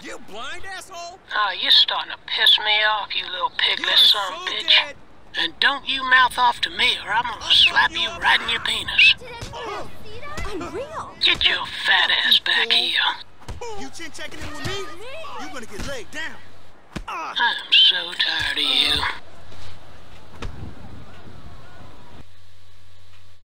You blind asshole! Oh, you're starting to piss me off, you little piglet son of bitch. And don't you mouth off to me or I'm gonna slap you right in your penis. I'm real. Get your fat ass back here. You chin checking in with me? You're gonna get laid down.